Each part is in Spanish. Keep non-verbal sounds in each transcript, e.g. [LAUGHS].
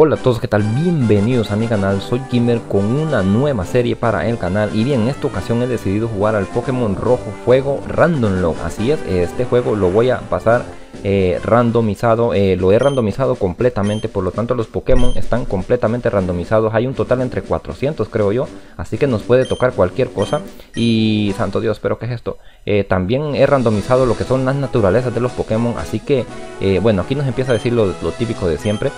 Hola a todos, ¿qué tal? Bienvenidos a mi canal, soy Kimber con una nueva serie para el canal Y bien, en esta ocasión he decidido jugar al Pokémon Rojo Fuego Random Lock Así es, este juego lo voy a pasar eh, randomizado, eh, lo he randomizado completamente, por lo tanto los Pokémon están completamente randomizados, hay un total entre 400 creo yo, así que nos puede tocar cualquier cosa. Y santo Dios, pero ¿qué es esto? Eh, también he randomizado lo que son las naturalezas de los Pokémon, así que bueno, aquí nos empieza a decir lo, lo típico de siempre,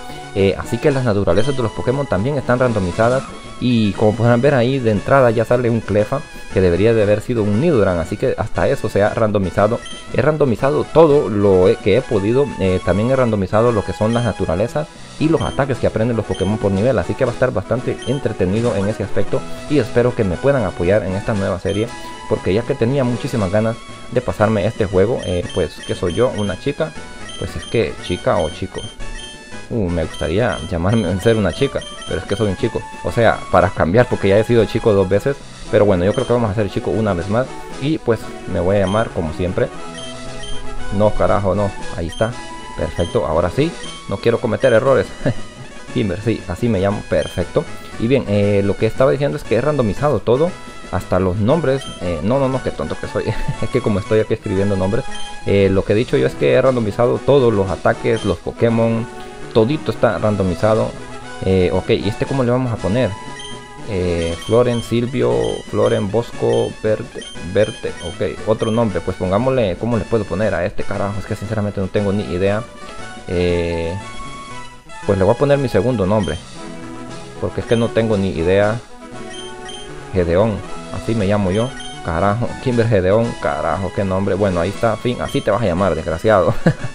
así que las naturalezas de los Pokémon también están randomizadas y como podrán ver ahí de entrada ya sale un Clefa que debería de haber sido un Nidoran, así que hasta eso se ha randomizado. He randomizado todo lo que he podido, eh, también he randomizado lo que son las naturalezas y los ataques que aprenden los Pokémon por nivel, así que va a estar bastante entretenido en ese aspecto y espero que me puedan apoyar en esta nueva serie, porque ya que tenía muchísimas ganas de pasarme este juego, eh, pues que soy yo, una chica, pues es que chica o chico, Uh, me gustaría llamarme [LAUGHS] ser una chica, pero es que soy un chico. O sea, para cambiar, porque ya he sido chico dos veces. Pero bueno, yo creo que vamos a ser chico una vez más. Y pues me voy a llamar como siempre. No, carajo, no. Ahí está. Perfecto, ahora sí. No quiero cometer errores. [LAUGHS] Kimber, sí, así me llamo. Perfecto. Y bien, eh, lo que estaba diciendo es que he randomizado todo. Hasta los nombres. Eh, no, no, no, qué tonto que soy. [LAUGHS] es que como estoy aquí escribiendo nombres. Eh, lo que he dicho yo es que he randomizado todos los ataques, los Pokémon todito está randomizado. Eh, ok, ¿y este cómo le vamos a poner? Eh, Floren, Silvio, Floren, Bosco, Verte, Verte, ok, otro nombre, pues pongámosle, ¿cómo le puedo poner a este carajo? Es que sinceramente no tengo ni idea. Eh, pues le voy a poner mi segundo nombre, porque es que no tengo ni idea. Gedeón, así me llamo yo. Carajo, Kimber Gedeón, carajo, qué nombre. Bueno, ahí está, fin, así te vas a llamar, desgraciado.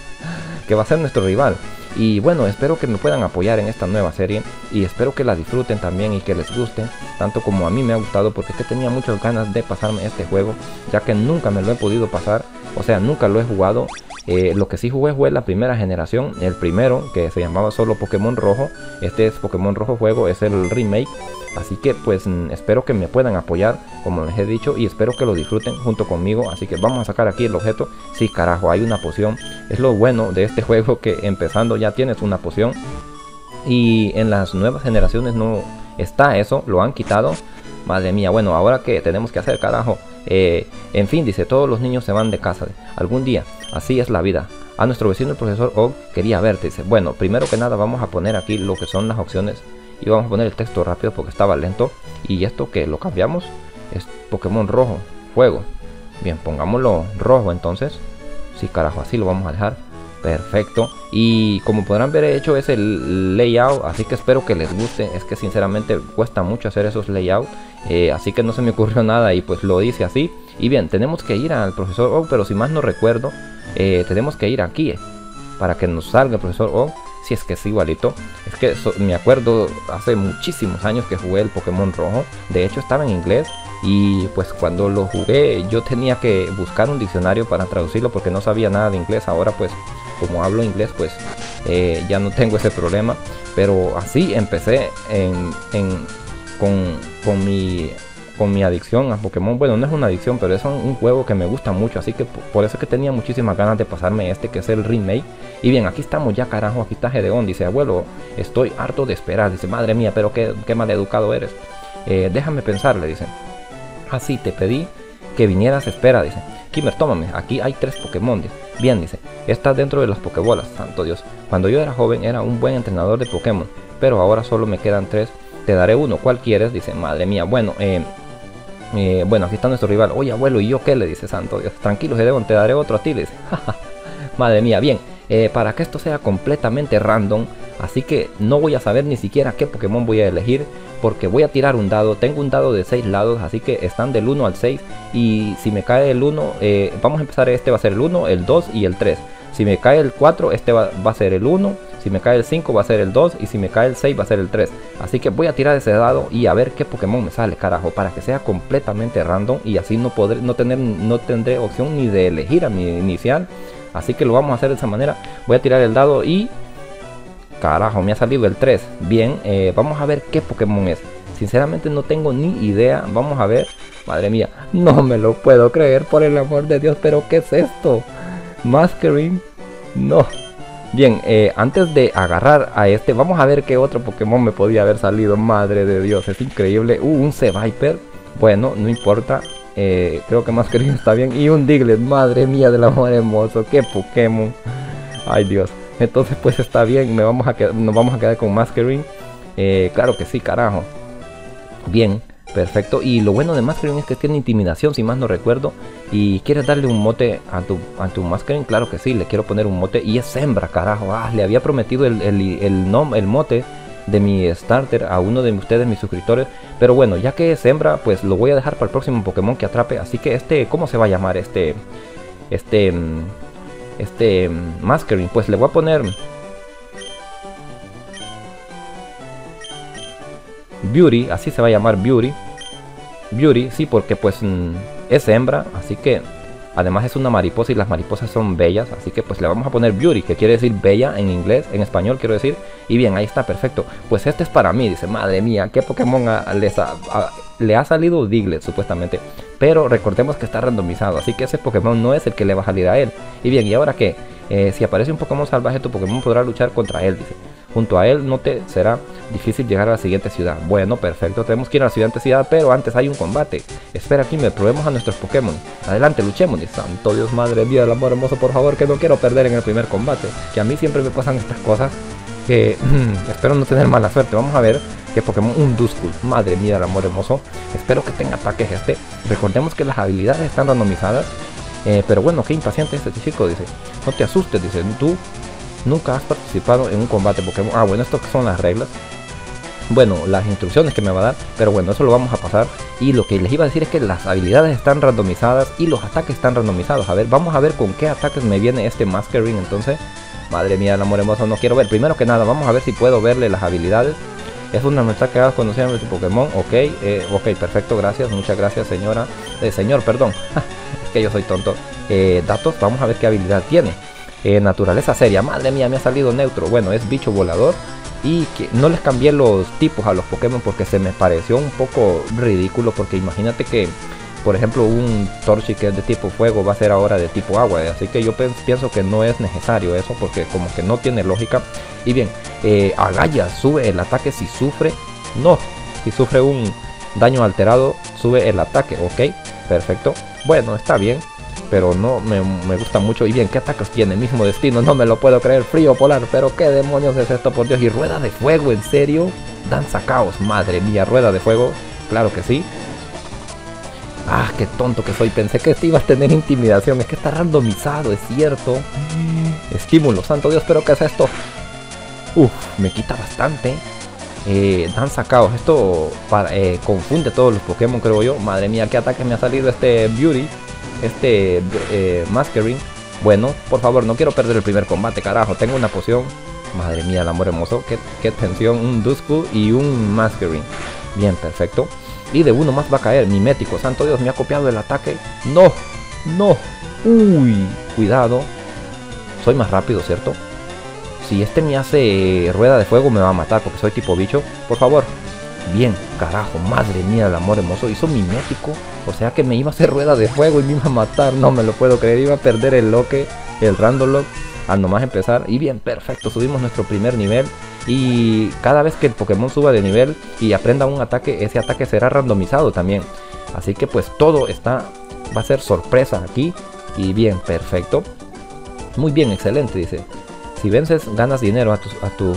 [LAUGHS] que va a ser nuestro rival. Y bueno, espero que me puedan apoyar en esta nueva serie y espero que la disfruten también y que les guste, tanto como a mí me ha gustado porque es que tenía muchas ganas de pasarme este juego, ya que nunca me lo he podido pasar, o sea, nunca lo he jugado. Eh, lo que sí jugué fue la primera generación, el primero que se llamaba solo Pokémon Rojo, este es Pokémon Rojo Juego, es el remake Así que pues mm, espero que me puedan apoyar, como les he dicho, y espero que lo disfruten junto conmigo. Así que vamos a sacar aquí el objeto. Sí, carajo, hay una poción. Es lo bueno de este [LAUGHS] juego que empezando ya tienes una poción. Y en las nuevas generaciones no está eso, lo han quitado. Madre mía, bueno, ahora que tenemos que hacer, carajo. Eh, en fin, dice, todos los niños se van de casa. Algún día, así es la vida. A nuestro vecino el profesor Og quería verte. Dice, bueno, primero que nada vamos a poner aquí lo que son las opciones y vamos a poner el texto rápido porque estaba lento y esto que lo cambiamos es Pokémon rojo fuego. Bien pongámoslo rojo entonces. Sí carajo así lo vamos a dejar. Perfecto. Y como podrán ver he hecho ese layout así que espero que les guste. Es que sinceramente cuesta mucho hacer esos layouts eh, así que no se me ocurrió [LAUGHS] nada y pues lo hice así. Y bien tenemos que ir al profesor O pero si más no recuerdo eh, tenemos que ir aquí eh, para que nos salga el profesor O si es que es igualito. Es que me acuerdo hace muchísimos años que jugué el Pokémon rojo. De hecho estaba en inglés y pues cuando lo jugué yo tenía que buscar un diccionario para traducirlo porque no sabía nada de inglés. Ahora pues como hablo inglés pues eh, ya no tengo ese problema. Pero así empecé en, con, con mi con mi adicción a Pokémon. Bueno, no es una adicción, pero es un, juego que me gusta mucho. Así que por eso que tenía muchísimas ganas de pasarme este, que es el remake. Y bien, aquí estamos ya, carajo. Aquí está Gedeón. Dice, abuelo, estoy harto de esperar. Dice, madre mía, pero qué, qué mal educado eres. Eh, déjame pensar, le dice. Así te pedí que vinieras, espera, dice. Kimmer, tómame, aquí hay tres Pokémon. Bien, dice, estás dentro de las Pokébolas, santo Dios. Cuando yo era joven era un buen entrenador de Pokémon, pero ahora solo me quedan tres. Te daré uno, ¿cuál quieres? Dice, madre mía, bueno, eh, eh, bueno, aquí está nuestro rival. Oye, abuelo, ¿y yo qué? Le dice Santo Dios. Tranquilo, te daré otro a ti. Le dice. Madre mía, bien. Eh, para que esto sea completamente random, así que no voy a saber ni siquiera qué Pokémon voy a elegir, porque voy a tirar un dado. Tengo un dado de 6 lados, así que están del 1 al 6. Y si me cae el 1, eh, vamos a empezar. Este va a ser el 1, el 2 y el 3. Si me cae el 4, este va, va a ser el 1. Si me cae el 5 va a ser el 2 y si me cae el 6 va a ser el 3. Así que voy a tirar ese dado y a ver qué Pokémon me sale, carajo, para que sea completamente random y así no podré no tener no tendré opción ni de elegir a mi inicial. Así que lo vamos a hacer de esa manera. Voy a tirar el dado y carajo, me ha salido el 3. Bien, eh, vamos a ver qué Pokémon es. Sinceramente no tengo ni idea. Vamos a ver. Madre mía, no me lo puedo creer por el amor de Dios. Pero ¿qué es esto? Masquering. No. Bien, eh, antes de agarrar a este, vamos a ver qué otro Pokémon me podía haber salido. Madre de Dios, es increíble. Uh, un C-Viper. Bueno, no importa. Eh, creo que Masquering está bien. Y un Diglett, madre mía del amor hermoso. Qué Pokémon. Ay Dios. Entonces pues está bien. Me vamos a nos vamos a quedar con Masquering. Eh, claro que sí, carajo. Bien. Perfecto. Y lo bueno de Masquering es que tiene intimidación, si más no recuerdo. Y quieres darle un mote a tu, a tu claro que sí, le quiero poner un mote. Y es hembra, carajo. Ah, le había prometido el, el, el, el mote de mi starter a uno de ustedes, mis suscriptores. Pero bueno, ya que es hembra, pues lo voy a dejar para el próximo Pokémon que atrape. Así que este, ¿cómo se va a llamar? Este, este, este Masquering. Pues le voy a poner Beauty, así se va a llamar Beauty. Beauty, sí, porque pues mm, es hembra, así que además es una mariposa y las mariposas son bellas, así que pues le vamos a poner Beauty, que quiere decir bella en inglés, en español quiero decir. Y bien, ahí está, perfecto. Pues este es para mí, dice, madre mía, ¿qué Pokémon le ha salido Diglett supuestamente? Pero recordemos que está randomizado, así que ese Pokémon no es el que le va a salir a él. Y bien, ¿y ahora qué? Eh, si aparece un Pokémon salvaje, tu Pokémon podrá luchar contra él, dice. Junto a él no te será difícil llegar a la siguiente ciudad. Bueno, perfecto, tenemos que ir a la siguiente ciudad, pero antes hay un combate. Espera aquí, me probemos a nuestros Pokémon. Adelante, luchemos. Santo Dios, madre mía del amor hermoso, por favor, que no quiero perder en el primer combate. Que a mí siempre me pasan estas cosas que espero no tener mala suerte. Vamos a ver qué Pokémon, un Duskull. Madre mía del amor hermoso. Espero que tenga ataques este. Recordemos que las habilidades están randomizadas. Eh, pero bueno, qué impaciente este chico, dice. No te asustes, dice. Tú nunca has participado en un combate Pokémon. Ah, bueno, esto son las reglas. Bueno, las instrucciones que me va a dar, pero bueno, eso lo vamos a pasar. Y lo que les iba a decir es que las habilidades están randomizadas y los ataques están randomizados. A ver, vamos a ver con qué ataques me viene este Masquering entonces. Madre mía, el amor no quiero ver. Primero que nada, vamos a ver si puedo verle las habilidades. Es fundamental que hagas conocer a tu Pokémon. Ok, eh, ok, perfecto, gracias. Muchas gracias, señora. Eh, señor, perdón. [LAUGHS] es que yo soy tonto. Eh, datos, vamos a ver qué habilidad tiene. Eh, naturaleza seria. Madre mía, me ha salido neutro. Bueno, es bicho volador. Y que no les cambié los tipos a los Pokémon porque se me pareció un poco ridículo. Porque imagínate que, por ejemplo, un Torchi que es de tipo fuego va a ser ahora de tipo agua. Así que yo pienso que no es necesario eso porque como que no tiene lógica. Y bien, eh, Agaya sube el ataque si sufre. No, si sufre un daño alterado, sube el ataque. Ok, perfecto. Bueno, está bien pero no me, gusta mucho. Y bien, ¿qué ataques tiene? Mismo destino, no me lo puedo creer. Frío polar, pero ¿qué demonios es esto, por Dios? Y rueda de fuego, ¿en serio? Danza caos, madre mía, rueda de fuego. Claro que sí. Ah, qué tonto que soy. Pensé que este iba a tener intimidación. Es que está randomizado, es cierto. Estímulo, santo Dios, pero ¿qué es esto? Uf, me quita bastante. Eh, danza caos. Esto eh, confunde a todos los Pokémon, creo yo. Madre mía, qué ataque me ha salido este Beauty este eh, Masquering. Bueno, por favor, no quiero perder el primer combate, carajo. Tengo una poción. Madre mía, el amor hermoso. Qué, tensión. Un Duskull y un Masquering. Bien, perfecto. Y de uno más va a caer. Mimético. Santo Dios, me ha copiado el ataque. No, no. Uy, cuidado. Soy más rápido, ¿cierto? Si este me hace rueda de fuego me va a matar porque soy tipo bicho. Por favor, Bien, carajo, madre mía, el amor hermoso. Hizo mimético. O sea que me iba a hacer rueda de fuego y me iba a matar. No me lo puedo creer. Iba a perder el loque, el random lock, al nomás empezar. Y bien, perfecto. Subimos nuestro primer nivel. Y cada vez que el Pokémon suba de nivel y aprenda un ataque, ese ataque será randomizado también. Así que pues todo está, va a ser sorpresa aquí. Y bien, perfecto. Muy bien, excelente, dice. Si vences, ganas dinero a tu,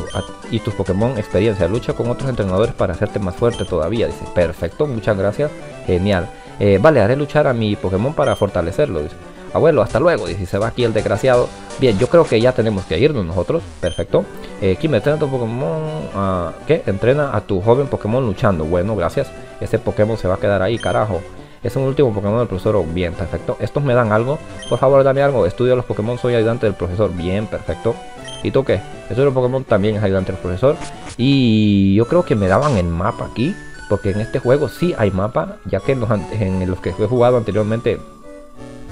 y tus Pokémon experiencia. Lucha con otros entrenadores para hacerte más fuerte todavía. Dice, perfecto, muchas gracias. Genial. Eh, vale, haré luchar a mi Pokémon para fortalecerlo. Dice, abuelo, hasta luego. Dice, se va aquí el desgraciado. Bien, yo creo que ya tenemos que irnos nosotros. Perfecto. Eh, Kim, entrena a tu Pokémon. Uh, ¿Qué? Entrena a tu joven Pokémon luchando. Bueno, gracias. Ese Pokémon se va a quedar ahí, carajo. Es un último Pokémon del profesor. Bien, perfecto. Estos me dan algo. Por favor, dame algo. Estudio los Pokémon. Soy ayudante del profesor. Bien, perfecto. ¿Y tú qué? Estudio Pokémon también es ayudante del profesor. Y yo creo que me daban el mapa aquí. Porque en este juego sí hay mapa. Ya que en los, en los que he jugado anteriormente,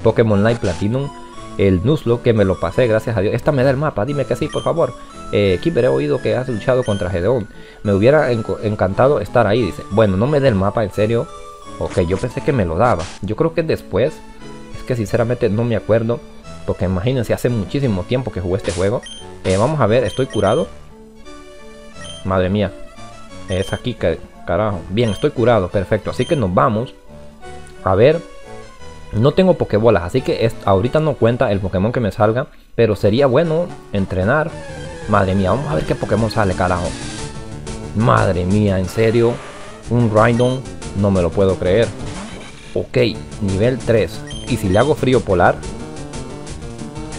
Pokémon Live Platinum, el Nuzlocke que me lo pasé, gracias a Dios. Esta me da el mapa, dime que sí, por favor. Eh, Kimber, he oído que has luchado contra Gedeon. Me hubiera encantado estar ahí, dice. Bueno, no me dé el mapa, en serio. Ok, yo pensé que me lo daba. Yo creo que después. Es que sinceramente no me acuerdo. Porque imagínense, hace muchísimo tiempo que jugué este juego. Eh, vamos a ver, estoy curado. Madre mía. Es aquí que... Carajo. Bien, estoy curado, perfecto. Así que nos vamos. A ver. No tengo pokebolas, así que ahorita no cuenta el Pokémon que me salga. Pero sería bueno entrenar. Madre mía, vamos a ver qué Pokémon sale, carajo. Madre mía, en serio. Un Rhydon, no me lo puedo creer. Ok, nivel 3. Y si le hago frío polar,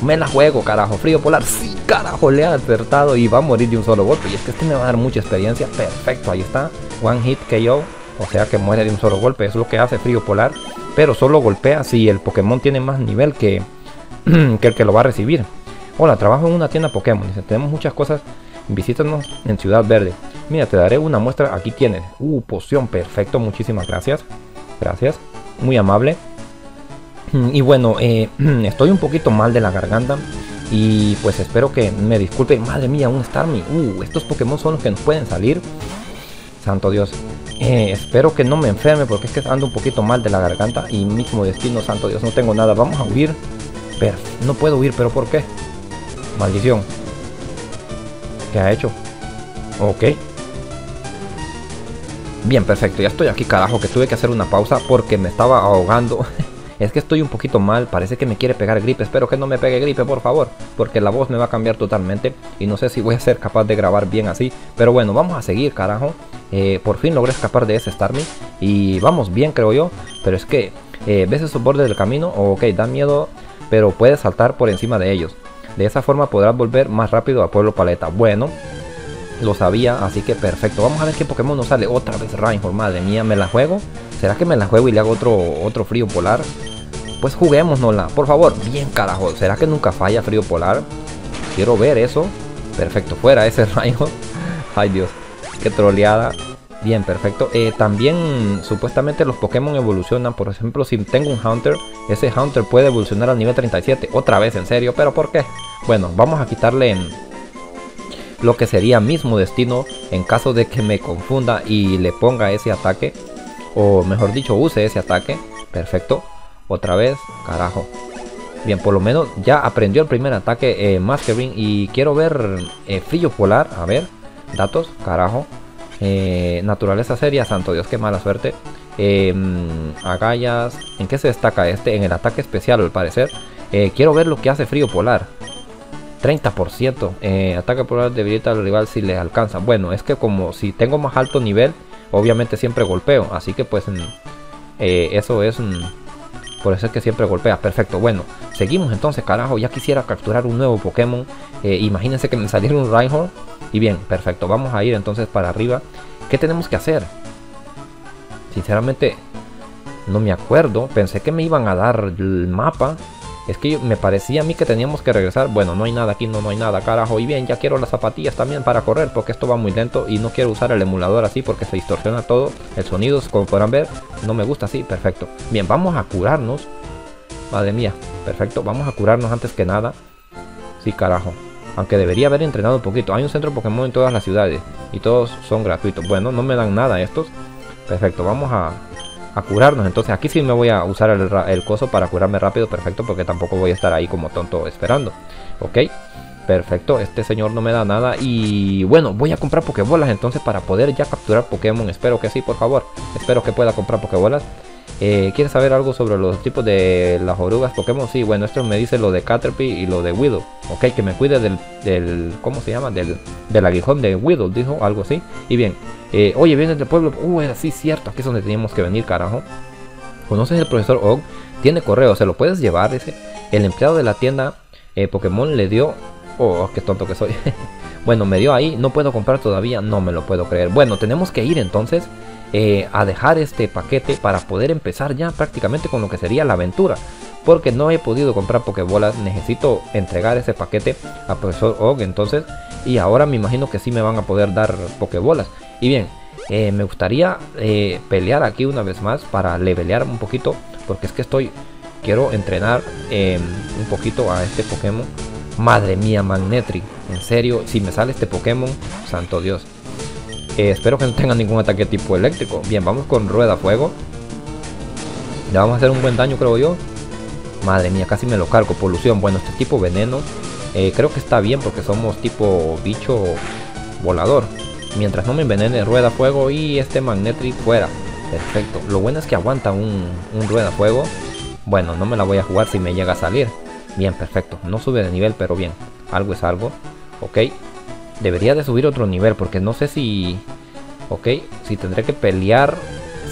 me la juego, carajo. Frío polar, sí, carajo, le ha acertado y va a morir de un solo golpe. Y es que este me va a dar mucha experiencia. Perfecto, ahí está. One hit KO. O sea que muere de un solo golpe. Es lo que hace frío polar. Pero solo golpea si el Pokémon tiene más nivel [CLEARS THROAT] que, el que lo va a recibir. Hola, trabajo en una tienda Pokémon. Dice, tenemos muchas cosas. Visítanos en Ciudad Verde. Mira, te daré una muestra. Aquí tienes. Uh, poción. Perfecto. Muchísimas gracias. Gracias. Muy amable. Y bueno, eh, [CLEARS THROAT] estoy un poquito mal de la garganta. Y pues espero que me disculpen. Madre mía, un Starmie. Uh, estos Pokémon son los que nos pueden salir. Santo Dios. Eh, espero que no me enferme porque es que ando un poquito mal de la garganta. Y mismo destino, Santo Dios, no tengo nada. Vamos a huir. Pero no puedo huir, pero ¿por qué? Maldición. ¿Qué ha hecho? Ok. Bien, perfecto. Ya estoy aquí, carajo, que tuve que hacer una pausa porque me estaba ahogando. [LAUGHS] Es que estoy un poquito mal, parece que me quiere pegar gripe. Espero que no me pegue gripe, por favor, porque la voz me va a cambiar totalmente y no sé si voy a ser capaz de grabar bien así. Pero bueno, vamos a seguir, carajo. Eh, por fin logré escapar de ese Starmie y vamos bien, creo yo. Pero es que eh, ves esos bordes del camino, ok, da miedo, pero puedes saltar por encima de ellos. De esa forma podrás volver más rápido a Pueblo Paleta. Bueno, lo sabía, así que perfecto. Vamos a ver qué Pokémon nos sale. Otra vez Reinhold, madre mía, ¿me la juego? ¿Será que me la juego y le hago otro, otro frío polar? Pues juguémonosla, por favor. Bien, carajo. ¿Será que nunca falla frío polar? Quiero ver eso. Perfecto, fuera ese [LAUGHS] rayo. Ay, Dios. Qué troleada. Bien, perfecto. Eh, también supuestamente los Pokémon evolucionan. Por ejemplo, si tengo un Hunter, ese Hunter puede evolucionar al nivel 37. Otra vez, en serio. ¿Pero por qué? Bueno, vamos a quitarle lo que sería mismo destino en caso de que me confunda y le ponga ese ataque. O mejor dicho, use ese ataque. Perfecto. Otra vez, carajo. Bien, por lo menos ya aprendió el primer ataque eh, Masquering y quiero ver eh, Frío Polar. A ver, datos, carajo. Eh, naturaleza seria, santo Dios, qué mala suerte. Em, agallas, ¿en qué se destaca este? En el ataque especial al parecer. Eh, quiero ver lo que hace Frío Polar. 30%. ataque polar debilita al rival si le alcanza. Bueno, es que como si tengo más alto nivel, obviamente siempre golpeo. Así que pues eso es... Por eso es que siempre golpea. Perfecto. Bueno, seguimos entonces, carajo. Ya quisiera capturar un nuevo Pokémon. Eh, imagínense que me saliera un Reinhold. Y bien, perfecto. Vamos a ir entonces para arriba. ¿Qué tenemos que hacer? Sinceramente, no me acuerdo. Pensé que me iban a dar el mapa. Es que me parecía a mí que teníamos que regresar. Bueno, no hay nada aquí, no, no hay nada, carajo. Y bien, ya quiero las zapatillas también para correr porque esto va muy lento y no quiero usar el emulador así porque se distorsiona todo. El sonido, como podrán ver, no me gusta así. Perfecto. Bien, vamos a curarnos. Madre mía, perfecto. Vamos a curarnos antes que nada. Sí, carajo. Aunque debería haber entrenado un poquito. Hay un centro Pokémon en todas las ciudades y todos son gratuitos. Bueno, no me dan nada estos. Perfecto, vamos a, a curarnos. Entonces aquí sí me voy a usar el, coso para curarme rápido, perfecto, porque tampoco voy a estar ahí como tonto esperando. Ok, perfecto, este señor no me da nada. Y bueno, voy a comprar pokebolas entonces para poder ya capturar Pokémon. Espero que sí, por favor. Espero que pueda comprar pokebolas. Eh, ¿Quieres saber algo sobre los tipos de las orugas Pokémon? Sí, bueno, esto me dice lo de Caterpie y lo de Widow. Ok, que me cuide del, del ¿cómo se llama? Del, del aguijón de Widow, dijo algo así. Y bien, eh, oye, vienes del pueblo. Uh, es así, cierto, aquí es donde teníamos que venir, carajo. ¿Conoces el profesor Og? Tiene correo, se lo puedes llevar, dice. El empleado de la tienda eh, Pokémon le dio... Oh, qué tonto que soy. [LAUGHS] bueno, me dio ahí, no puedo comprar todavía, no me lo puedo creer. Bueno, tenemos que ir entonces eh, a dejar este paquete para poder empezar ya prácticamente con lo que sería la aventura. Porque no he podido comprar Pokébolas, necesito entregar ese paquete a Profesor Og entonces. Y ahora me imagino que sí me van a poder dar Pokébolas. Y bien, eh, me gustaría eh, pelear aquí una vez más para levelear un poquito. Porque es que estoy quiero entrenar em, un poquito a este Pokémon. Madre mía, Magnetri. En serio, si me sale este Pokémon, santo Dios. Eh, espero que no tenga ningún ataque tipo eléctrico. Bien, vamos con Rueda Fuego. Le vamos a hacer un buen daño, creo yo. Madre mía, casi me lo cargo. Polución. Bueno, este tipo veneno. Creo que está bien porque somos tipo bicho volador. Mientras no me envenene rueda fuego y este Magnetri fuera. Perfecto. Lo bueno es que aguanta un, rueda fuego. Bueno, no me la voy a jugar si me llega a salir. Bien, perfecto. No sube de nivel, pero bien. Algo es algo. Ok. Debería de subir otro nivel porque no sé si... Ok, si tendré que pelear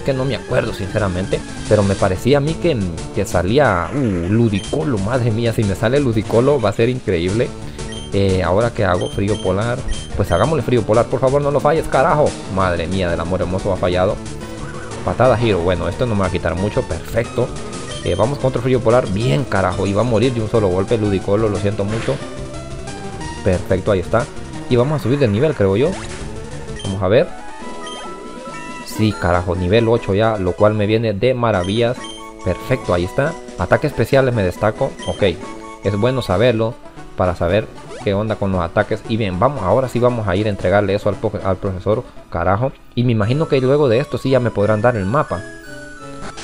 que no me acuerdo sinceramente, pero me parecía a mí que, que salía uh, Ludicolo, madre mía, si me sale Ludicolo va a ser increíble. Eh, ahora que hago frío polar, pues hagámosle frío polar, por favor no lo falles, carajo. Madre mía, del amor hermoso ha fallado. Patada giro, bueno, esto no me va a quitar mucho, perfecto. Eh, vamos con otro frío polar, bien carajo, y va a morir de un solo golpe, Ludicolo, lo siento mucho. Perfecto, ahí está. Y vamos a subir de nivel, creo yo. Vamos a ver. Sí, carajo, nivel 8 ya, lo cual me viene de maravillas. Perfecto, ahí está. Ataques especiales me destaco. Ok, es bueno saberlo para saber onda con los ataques. Y bien, vamos, ahora sí vamos a ir a entregarle eso al, al profesor. Carajo. Y me imagino que luego de esto sí ya me podrán dar el mapa.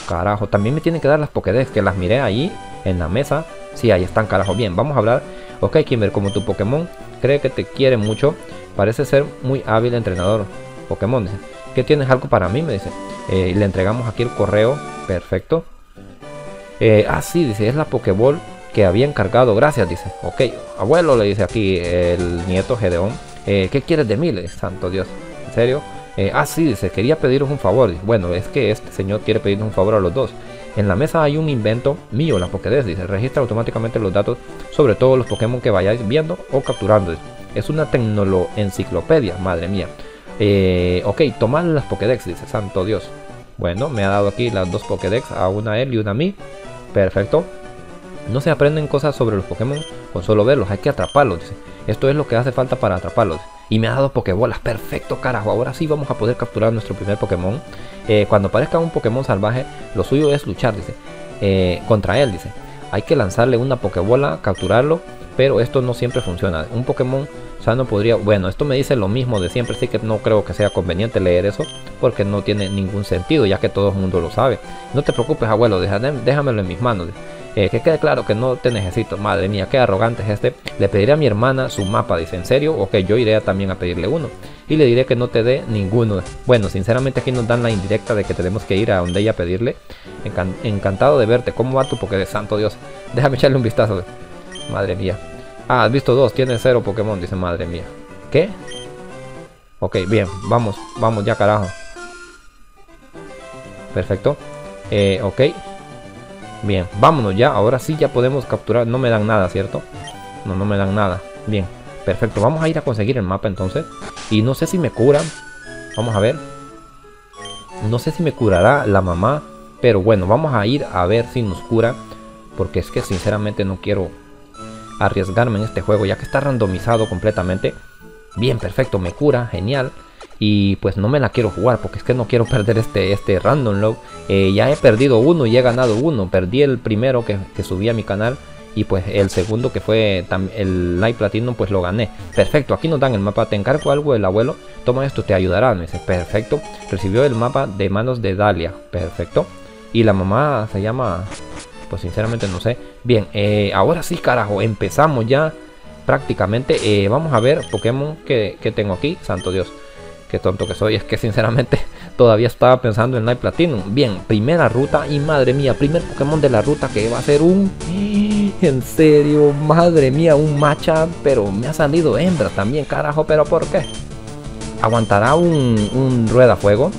Carajo, también me tienen que dar las Pokédex, que las miré ahí en la mesa. Sí, ahí están, carajo. Bien, vamos a hablar. Ok, Kimber, como tu Pokémon cree que te quiere mucho, parece ser muy hábil entrenador Pokémon. ¿Qué tienes algo para mí? Me dice. Eh, le entregamos aquí el correo. Perfecto. Eh, ah, sí, dice, es la Pokéball que había encargado. Gracias, dice. Ok, abuelo, le dice aquí el nieto Gedeón. Eh, ¿Qué quieres de mí? Le dice, santo Dios. ¿En serio? Eh, ah, sí, dice, quería pediros un favor. Bueno, es que este señor quiere pedirnos un favor a los dos. En la mesa hay un invento mío, la Pokédex, dice, registra automáticamente los datos sobre todos los Pokémon que vayáis viendo o capturando. Es una tecnolo enciclopedia, madre mía. Eh, ok, tomad las Pokédex, dice, santo Dios. Bueno, me ha dado aquí las dos Pokédex, a una él y una a mí. Perfecto. No se aprenden cosas sobre los Pokémon con solo verlos, hay que atraparlos, dice. Esto es lo que hace falta para atraparlos. Y me ha dado Pokébolas, perfecto carajo. Ahora sí vamos a poder capturar nuestro primer Pokémon. Eh, cuando aparezca un Pokémon salvaje, lo suyo es luchar, dice. Eh, contra él, dice. Hay que lanzarle una Pokébola, capturarlo, pero esto no siempre funciona. Un Pokémon no podría, bueno, esto me dice lo mismo de siempre, así que no creo que sea conveniente leer eso, porque no tiene ningún sentido, ya que todo el mundo lo sabe. No te preocupes, abuelo, déjamelo en mis manos. Eh, que quede claro que no te necesito, madre mía, qué arrogante es este. Le pediré a mi hermana su mapa, dice, ¿en serio? Ok, yo iré también a pedirle uno. Y le diré que no te dé ninguno. Bueno, sinceramente aquí nos dan la indirecta de que tenemos que ir a donde ella a pedirle. encantado de verte, ¿cómo va tu de Santo Dios? [LAUGHS] Déjame echarle un vistazo. Madre mía. Ah, has visto dos, tiene cero Pokémon, dice madre mía. ¿Qué? Ok, bien, vamos, vamos ya carajo. Perfecto. Eh, ok. Bien, vámonos ya. Ahora sí ya podemos capturar. No me dan nada, ¿cierto? No, no me dan nada. Bien, perfecto. Vamos a ir a conseguir el mapa entonces. Y no sé si me curan. Vamos a ver. No sé si me curará la mamá. Pero bueno, vamos a ir a ver si nos cura. Porque es que sinceramente no quiero arriesgarme en este juego ya que está randomizado completamente. Bien, perfecto, me cura, genial. Y pues no me la quiero jugar porque es que no quiero [LAUGHS] perder este, este random log. Eh, ya he perdido uno y he ganado uno. Perdí el primero que, subí a mi canal y pues el segundo que fue el Light Platinum pues lo gané. Perfecto, aquí nos dan el mapa. Te encargo algo del abuelo. Toma esto, te ayudará. Me dice, perfecto. Recibió el mapa de manos de Dalia. Perfecto. Y la mamá se llama pues sinceramente no sé. Bien, eh, ahora sí, carajo, empezamos ya prácticamente. Eh, vamos a ver Pokémon que, tengo aquí. Santo Dios, qué tonto que soy. Es que sinceramente [LAUGHS] todavía estaba pensando en Night Platinum. Bien, primera ruta y madre mía, primer Pokémon de la ruta que va a ser un... [GASPS] En serio, madre mía, un macha, pero me ha salido hembra también, carajo, pero ¿por qué? ¿Aguantará un, un rueda fuego?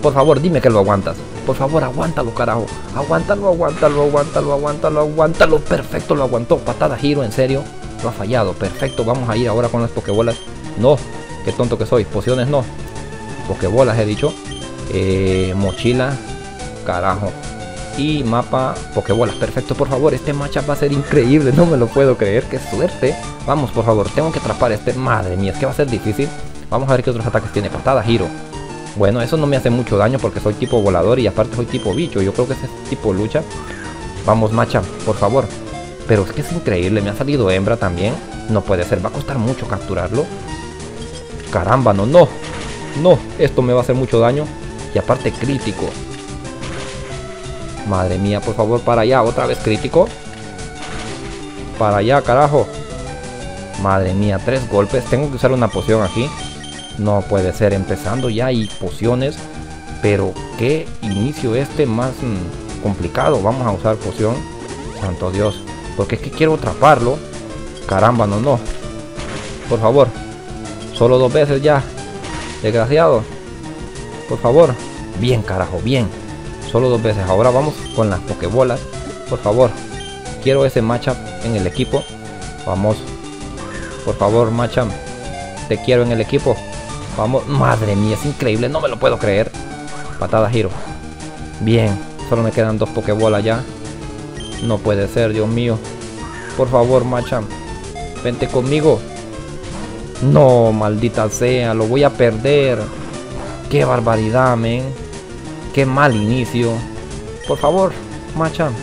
Por favor, dime que lo aguantas. Por favor, aguántalo, carajo. Aguántalo, aguántalo, aguántalo, aguántalo, aguántalo. Perfecto, lo aguantó. Patada giro, en serio. Lo ha fallado. Perfecto, vamos a ir ahora con las pokebolas. No, qué tonto que soy. Pociones no. Pokebolas he dicho. Eh, mochila. Carajo. Y mapa pokebolas. Perfecto, por favor. Este matchup va a ser increíble. No me lo puedo creer. Qué suerte. Vamos, por favor. Tengo que atrapar a este. Madre mía, es que va a ser difícil. Vamos a ver qué otros ataques tiene. Patada, giro. Bueno, eso no me hace mucho daño porque soy tipo volador y aparte soy tipo bicho. Yo creo que ese es tipo lucha. Vamos, macha, por favor. Pero es que es increíble, me ha salido hembra también. No puede ser, va a costar mucho capturarlo. Caramba, no, no. No, esto me va a hacer mucho daño. Y aparte crítico. Madre mía, por favor, para allá. Otra vez crítico. Para allá, carajo. Madre mía, tres golpes. Tengo que usar una poción aquí. No puede ser, empezando ya y pociones. Pero qué inicio este más mm, complicado. Vamos a usar poción. Santo Dios. Porque es que quiero atraparlo. Caramba, no, no. Por favor. Solo dos veces ya. Desgraciado. Por favor. Bien, carajo, bien. Solo dos veces. Ahora vamos con las pokebolas. Por favor. Quiero ese matchup en el equipo. Vamos. Por favor, matchup. Te quiero en el equipo. Vamos. Madre mía, es increíble. No me lo puedo creer. Patada giro. Bien. Solo me quedan dos pokebolas ya. No puede ser, Dios mío. Por favor, Machamp. Vente conmigo. No, maldita sea. Lo voy a perder. Qué barbaridad, men. Qué mal inicio. Por favor, Machamp.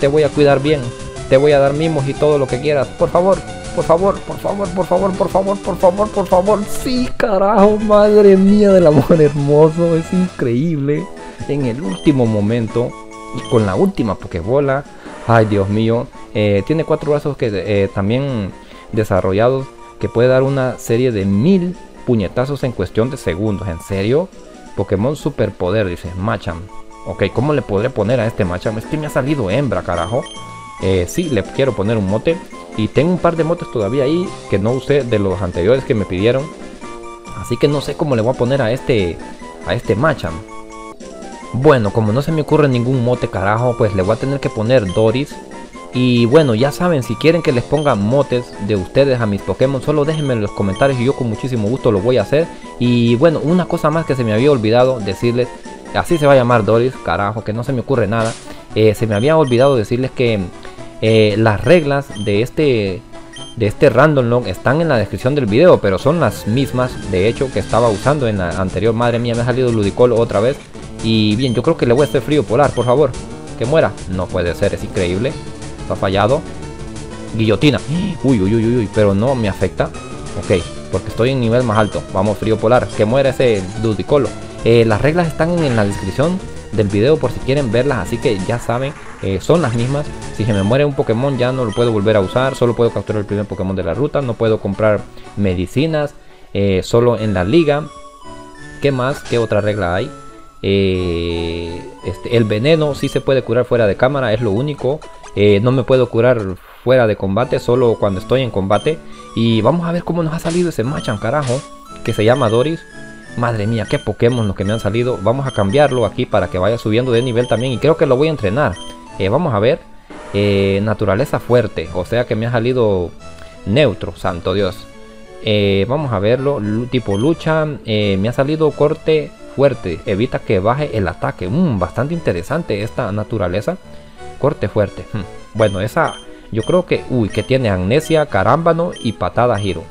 Te voy a cuidar bien. Te voy a dar mimos y todo lo que quieras. Por favor, por favor, por favor, por favor, por favor, por favor, por favor. Sí, carajo, madre mía del amor hermoso. Es increíble. En el último momento y con la última Pokébola. Ay, Dios mío. Eh, tiene cuatro brazos que eh, también desarrollados que puede dar una serie de mil puñetazos en cuestión de segundos. ¿En serio? Pokémon superpoder, dice Machamp. Ok, ¿cómo le podré poner a este Machamp? Es que me ha salido hembra, carajo. Eh, sí, le quiero poner un mote. Y tengo un par de motes todavía ahí que no usé de los anteriores que me pidieron. Así que no sé cómo le voy a poner a este, a este. Bueno, como no se me ocurre ningún mote carajo, pues le voy a tener que poner Doris. Y bueno, ya saben, si quieren que les ponga motes de ustedes a mis Pokémon, solo déjenme en los comentarios y yo con muchísimo gusto lo voy a hacer. Y bueno, una cosa más que se me había olvidado decirles, así se va a llamar Doris, carajo, que no se me ocurre nada. Eh, se me había olvidado decirles que eh, las reglas de este de este random log están en la descripción del video, pero son las mismas de hecho que estaba usando en la anterior. Madre mía, me ha salido Ludicolo otra vez. Y bien, yo creo que le voy a hacer frío polar, por favor. Que muera. No puede ser, es increíble. Está fallado. Guillotina. Uy, uy, uy, uy, pero no me afecta. Ok, porque estoy en nivel más alto. Vamos, frío polar. Que muera ese Ludicolo. Eh, las reglas están en la descripción del video por si quieren verlas. Así que ya saben, eh, son las mismas. Si se me muere un Pokémon ya no lo puedo volver a usar. Solo puedo capturar el primer Pokémon de la ruta. No puedo comprar medicinas. Eh, solo en la liga. ¿Qué más? ¿Qué otra regla hay? Este, el veneno sí se puede curar fuera de cámara, es lo único. Eh, no me puedo curar fuera de combate, solo cuando estoy en combate. Y vamos a ver cómo nos ha salido ese Machan, carajo, que se llama Doris. Madre mía, qué Pokémon los que me han salido. Vamos a cambiarlo aquí para que vaya subiendo de nivel también. Y creo que lo voy a entrenar. Eh, vamos a ver. naturaleza fuerte. O sea que me ha salido neutro, santo Dios. vamos a verlo. Tipo lucha. me ha salido corte fuerte, evita que baje el ataque. Mm, bastante interesante esta naturaleza. Corte fuerte. Hmm. Bueno, esa yo creo que, uy, que tiene amnesia, carámbano y patada giro.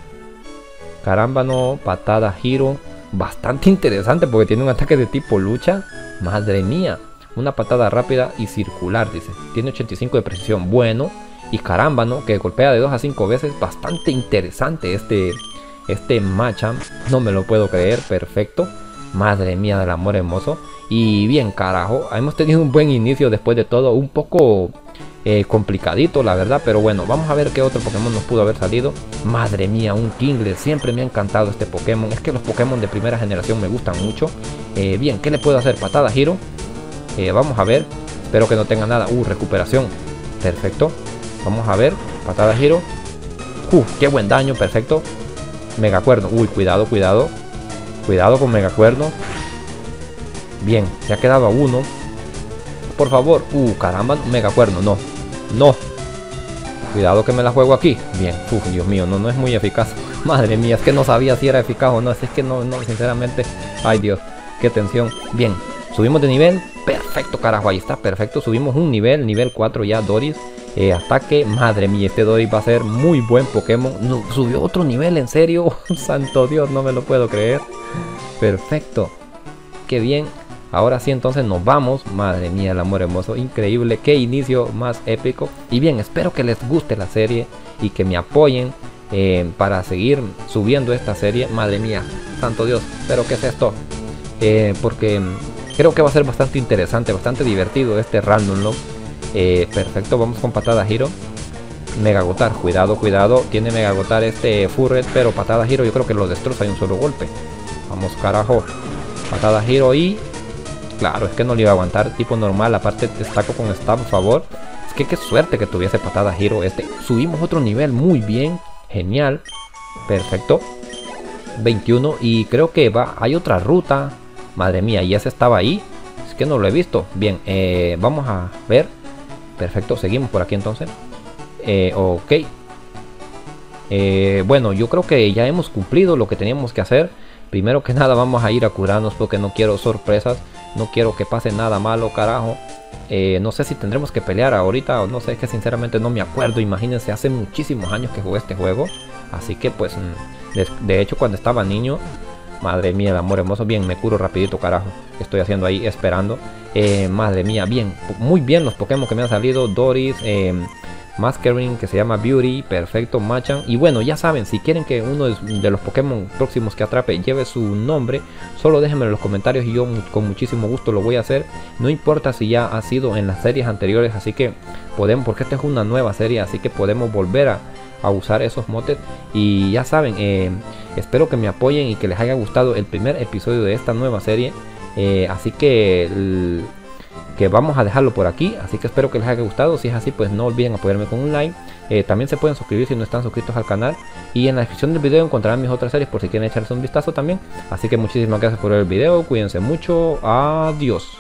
Carámbano, patada giro. Bastante [LAUGHS] interesante porque tiene un ataque de tipo lucha. Madre mía. Una patada rápida y circular, dice. Tiene 85 de precisión. Bueno. Y carámbano, que golpea de 2 a 5 veces. Bastante interesante este, este matchup. No me lo puedo creer. Perfecto. Madre mía del amor hermoso. Y bien, carajo. Hemos tenido un buen inicio después de todo. Un poco eh, complicadito, la verdad. Pero bueno, vamos a ver qué otro Pokémon nos pudo haber salido. Madre mía, un Kingler. Siempre me ha encantado este Pokémon. Es que los Pokémon de primera generación me gustan mucho. Eh, bien, ¿qué le puedo hacer? Patada, giro. Eh, vamos a ver. Espero que no tenga nada. Uh, recuperación. Perfecto. Vamos a ver. Patada, giro. Uh, qué buen daño. Perfecto. Mega cuerno. Uy, cuidado, cuidado. Cuidado con Megacuerno. Bien, se ha quedado a uno. Por favor. Uh, caramba, Megacuerno. No. No. Cuidado que me la juego aquí. Bien. Uf, Dios mío, no, no es muy eficaz. [LAUGHS] Madre mía, es que no sabía si era eficaz o no. Es que no, no, sinceramente. Ay, Dios. Qué tensión. Bien. Subimos de nivel. Perfecto, carajo. Ahí está. Perfecto. Subimos un nivel. Nivel 4 ya, Doris. Eh, ataque, madre mía, este Dory va a ser muy buen Pokémon. subió otro nivel, en serio. [LAUGHS] Santo Dios, no me lo puedo creer. Perfecto. qué bien. Ahora sí, entonces nos vamos. Madre mía, el amor hermoso, increíble. Qué inicio más épico. Y bien, espero que les guste la serie y que me apoyen eh, para seguir subiendo esta serie. Madre mía, santo Dios, pero ¿qué es esto? Eh, porque creo que va a ser bastante interesante, bastante divertido este Random Lock. Eh, perfecto, vamos con patada giro. Mega agotar, cuidado, cuidado. Tiene mega agotar este Furret, pero patada giro yo creo que lo destroza en un solo golpe. Vamos, carajo. Patada giro y Claro, es que no le iba a aguantar tipo normal. Aparte destaco con stab, por favor. Es que qué suerte que tuviese patada giro este. Subimos otro nivel muy bien. Genial. Perfecto. 21 y creo que va. Hay otra ruta. Madre mía, y ese estaba ahí. Es que no lo he visto. Bien, eh, vamos a ver. Perfecto, seguimos por aquí entonces. Eh, ok. Eh, bueno, yo creo que ya hemos cumplido lo que teníamos que hacer. Primero que [LAUGHS] nada vamos a ir a curarnos porque no quiero sorpresas. No quiero que pase nada malo, carajo. Eh, no sé si tendremos que pelear ahorita o no sé, es que sinceramente no me acuerdo. Imagínense, hace muchísimos años que jugué este juego. Así que pues, mm, de, hecho cuando estaba niño, madre mía, el amor hermoso, bien, me curo rapidito, carajo. Estoy haciendo ahí esperando. Eh, madre mía, bien, muy bien los Pokémon que me han salido. Doris, eh, Masquerain que se llama Beauty, perfecto, Machan. Y bueno, ya saben, si quieren que uno de los Pokémon próximos que atrape lleve su nombre, solo déjenme en los comentarios y yo con muchísimo gusto lo voy a hacer. No importa si ya ha sido en las series anteriores, así que podemos, porque esta es una nueva serie, así que podemos volver a, usar esos motes. Y ya saben, eh, espero que me apoyen y que les haya gustado el primer episodio de esta nueva serie. Eh, así que que vamos a dejarlo por aquí. Así que espero que les haya gustado. Si es así, pues no olviden apoyarme con un like. Eh, también se pueden suscribir si no están suscritos al canal. Y en la descripción del video encontrarán mis otras series por si quieren echarse un vistazo también. Así que muchísimas gracias por ver el video. Cuídense mucho. Adiós.